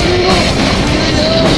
here to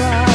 justify